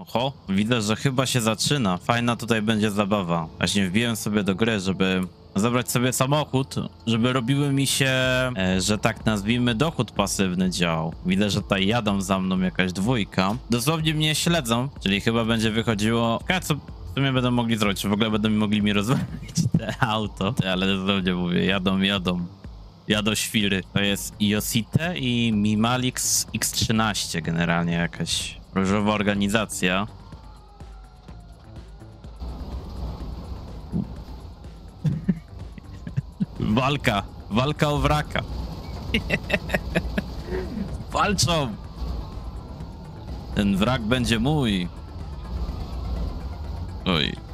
Oho, widzę, że chyba się zaczyna. Fajna tutaj będzie zabawa. Właśnie wbiłem sobie do gry, żeby zabrać sobie samochód, żeby robiły mi się, e, że tak nazwijmy, dochód pasywny działał. Widzę, że tutaj jadą za mną jakaś dwójka. Dosłownie mnie śledzą, czyli chyba będzie wychodziło... Ciekawe, co w sumie będą mogli zrobić, w ogóle będą mogli mi rozwalić te auto. Ale dosłownie mówię, jadą, jadą. Jadą świry. To jest Iosite i Mimalix X13 generalnie jakaś różowa organizacja. Walka, walka o wraka. Walczą. Ten wrak będzie mój. Oj.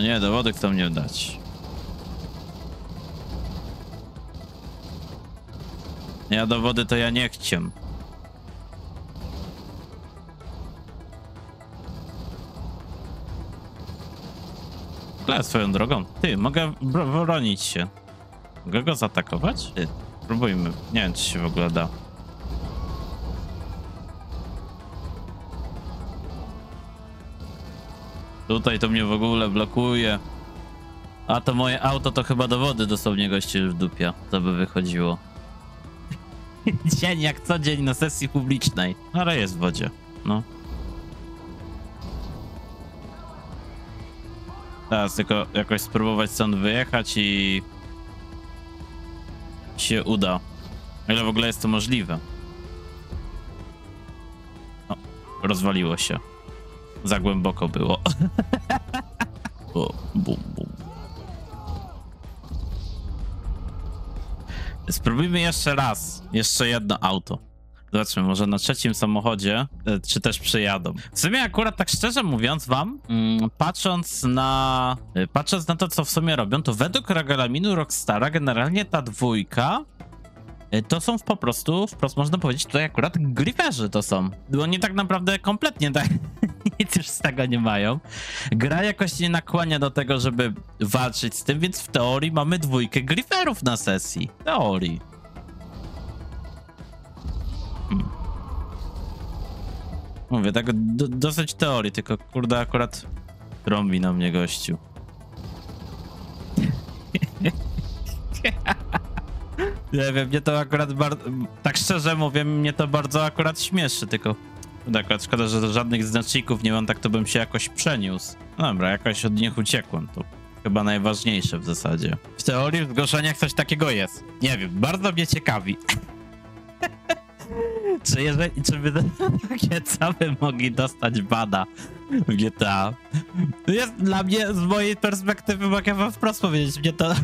No nie, dowody chcą mnie dać. Ja dowody to ja nie chciem. Ale swoją drogą. Ty, mogę bro- bronić się. Mogę go zaatakować? Ty, próbujmy. Nie wiem, czy się w ogóle da. Tutaj to mnie w ogóle blokuje. A to moje auto to chyba dowody dosłownie gości już w dupia. To by wychodziło. Dzień jak co dzień na sesji publicznej. Ale jest w wodzie. No. Teraz tylko jakoś spróbować stąd wyjechać i się uda. O ile w ogóle jest to możliwe. O, rozwaliło się. Za głęboko było. o, bum, bum. Spróbujmy jeszcze raz. Jeszcze jedno auto. Zobaczmy, może na trzecim samochodzie, e, czy też przyjadą. W sumie akurat tak szczerze mówiąc wam, mm, patrząc na e, patrząc na to, co w sumie robią, to według regulaminu Rockstara generalnie ta dwójka to są po prostu, wprost można powiedzieć, tutaj akurat griferzy to są. Bo oni tak naprawdę kompletnie tak nic już z tego nie mają. Gra jakoś nie nakłania do tego, żeby walczyć z tym, więc w teorii mamy dwójkę griferów na sesji. W teorii. Hmm. Mówię, tak do, dosyć teorii, tylko kurde akurat trąbi na mnie gościu. Nie wiem, mnie to akurat bardzo, tak szczerze mówię, mnie to bardzo akurat śmieszy, tylko kurde, akurat szkoda, że żadnych znaczników nie mam, tak to bym się jakoś przeniósł. No dobra, jakoś od nich uciekłem, to chyba najważniejsze w zasadzie. W teorii w zgłoszeniach coś takiego jest. Nie wiem, bardzo mnie ciekawi. czy jeżeli, czy by takie by mogli dostać bada w GTA? Jest dla mnie, z mojej perspektywy, mogę wam wprost powiedzieć, mnie to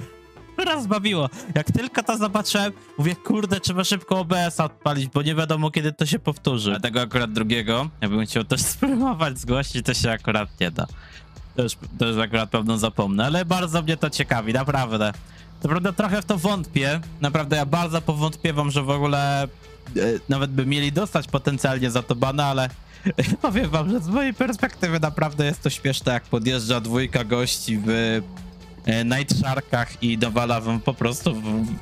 rozbawiło. Jak tylko to zobaczyłem, mówię, kurde, trzeba szybko OBS odpalić, bo nie wiadomo, kiedy to się powtórzy. A tego akurat drugiego, jakbym chciał też spróbować zgłosić, to się akurat nie da. To już, to już akurat pewno zapomnę, ale bardzo mnie to ciekawi, naprawdę. To prawda, trochę w to wątpię. Naprawdę, ja bardzo powątpiewam, że w ogóle e, nawet by mieli dostać potencjalnie za to bana, ale powiem wam, że z mojej perspektywy naprawdę jest to śmieszne, jak podjeżdża dwójka gości w Night Sharkach i dowala wam po prostu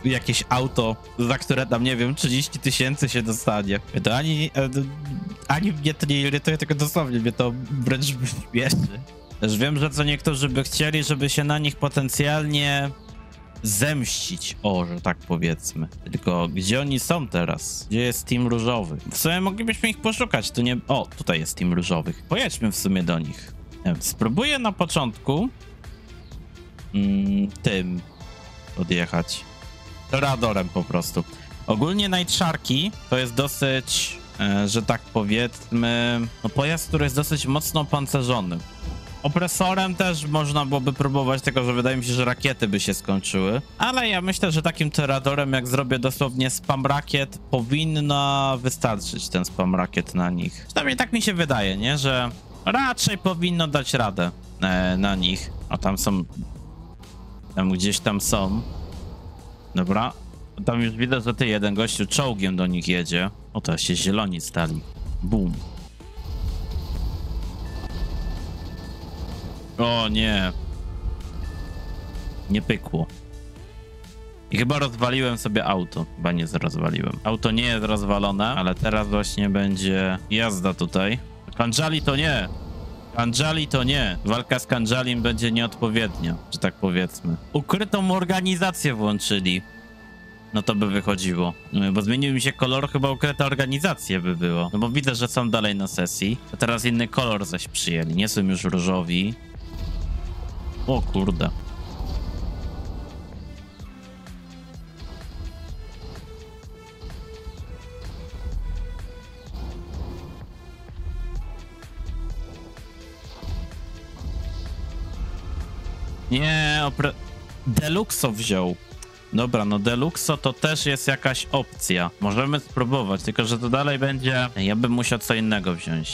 w jakieś auto, za które tam, nie wiem, 30 tysięcy się dostanie. To ani, e, ani mnie to nie irytuje, tylko dosłownie mnie to wręcz śmieszy. Też wiem, że co niektórzy by chcieli, żeby się na nich potencjalnie zemścić, o, że tak powiedzmy. Tylko gdzie oni są teraz? Gdzie jest Team Różowy? W sumie moglibyśmy ich poszukać, tu nie... O, tutaj jest Team Różowych. Pojedźmy w sumie do nich. Wiem, spróbuję na początku mm, tym odjechać. Toradorem po prostu. Ogólnie Night to jest dosyć, e, że tak powiedzmy, no pojazd, który jest dosyć mocno opancerzony. Opresorem też można byłoby próbować, tylko że wydaje mi się, że rakiety by się skończyły. Ale ja myślę, że takim teradorem, jak zrobię dosłownie spam rakiet, powinno wystarczyć ten spam rakiet na nich. Przynajmniej tak mi się wydaje, nie? Że raczej powinno dać radę e, na nich. A tam są... Tam gdzieś tam są. Dobra. Tam już widać, że ty jeden gościu czołgiem do nich jedzie. O, to się zieloni stali. Boom. O nie. Nie pykło. I chyba rozwaliłem sobie auto. Chyba nie rozwaliłem. Auto nie jest rozwalone, ale teraz właśnie będzie jazda tutaj. Kanjali to nie. Kanjali to nie. Walka z Kanjalim będzie nieodpowiednia, że tak powiedzmy. Ukrytą organizację włączyli. No to by wychodziło. No, Bo zmienił mi się kolor, chyba ukryta organizacje by było. No bo widzę, że są dalej na sesji. A teraz inny kolor zaś przyjęli. Nie są już różowi. O kurde. Nie, opre... Deluxo wziął. Dobra, no Deluxo to też jest jakaś opcja. Możemy spróbować, tylko że to dalej będzie... Ja bym musiał co innego wziąć.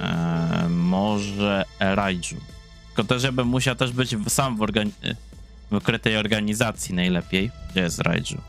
Eee, może Raiju. Tylko też ja bym musiał też być sam w, organi- w ukrytej organizacji najlepiej. Gdzie jest Raiju?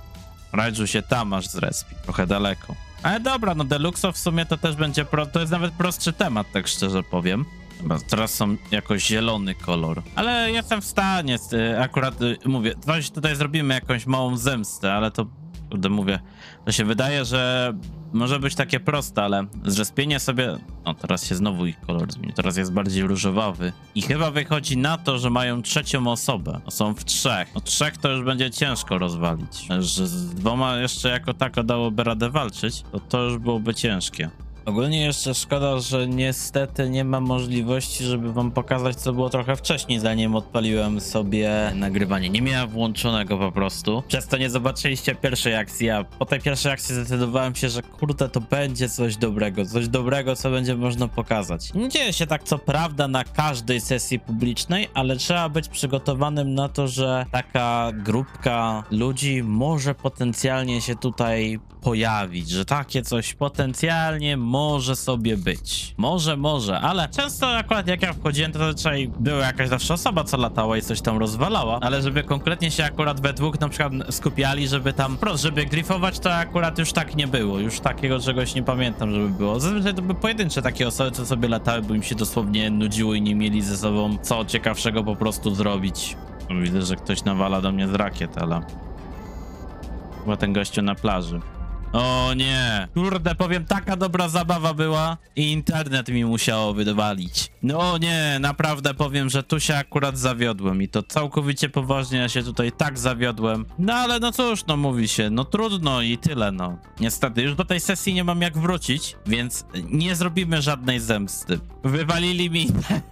Raiju się tam aż zrespi. Trochę daleko. Ale dobra, no Deluxo w sumie to też będzie... Pro... To jest nawet prostszy temat, tak szczerze powiem. Chyba teraz są jako zielony kolor. Ale jestem w stanie, y, akurat y, mówię, tutaj zrobimy jakąś małą zemstę, ale to, kurde, mówię, to się wydaje, że może być takie proste, ale zrespienie sobie, no teraz się znowu ich kolor zmienił, teraz jest bardziej różowawy. I chyba wychodzi na to, że mają trzecią osobę, no są w trzech, no trzech to już będzie ciężko rozwalić, że z dwoma jeszcze jako tako dałoby radę walczyć, to to już byłoby ciężkie. Ogólnie jeszcze szkoda, że niestety nie ma możliwości, żeby wam pokazać, co było trochę wcześniej, zanim odpaliłem sobie nagrywanie. Nie miałem włączonego po prostu. Przez to nie zobaczyliście pierwszej akcji, a po tej pierwszej akcji zdecydowałem się, że kurde, to będzie coś dobrego. Coś dobrego, co będzie można pokazać. Nie dzieje się tak co prawda na każdej sesji publicznej, ale trzeba być przygotowanym na to, że taka grupka ludzi może potencjalnie się tutaj pojawić, że takie coś potencjalnie może sobie być. Może, może, ale często akurat jak ja wchodziłem, to zazwyczaj była jakaś zawsze osoba, co latała i coś tam rozwalała, ale żeby konkretnie się akurat we dwóch na przykład skupiali, żeby tam, prost, żeby grifować, to akurat już tak nie było. Już takiego czegoś nie pamiętam, żeby było. Zazwyczaj to były pojedyncze takie osoby, co sobie latały, bo im się dosłownie nudziło i nie mieli ze sobą co ciekawszego po prostu zrobić. Widzę, że ktoś nawala do mnie z rakiet, ale... Chyba ten gościu na plaży. O nie. Kurde, powiem, taka dobra zabawa była i internet mi musiało wydwalić. No nie, naprawdę powiem, że tu się akurat zawiodłem i to całkowicie poważnie ja się tutaj tak zawiodłem. No ale no cóż, no mówi się, no trudno i tyle no. Niestety, już do tej sesji nie mam jak wrócić, więc nie zrobimy żadnej zemsty. Wywalili mi internet.